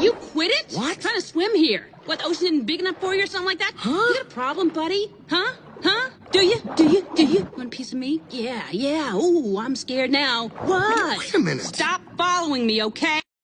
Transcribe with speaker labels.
Speaker 1: You quit it?
Speaker 2: What?
Speaker 1: trying to swim here. What, the ocean isn't big enough for you or something like that?
Speaker 2: Huh?
Speaker 1: You got a problem, buddy? Huh? Huh? Do you? Do you? Do you? Want a piece of me? Yeah, yeah. Ooh, I'm scared now. What?
Speaker 2: Wait a minute.
Speaker 1: Stop following me, okay?